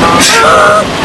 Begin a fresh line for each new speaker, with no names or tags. Oh!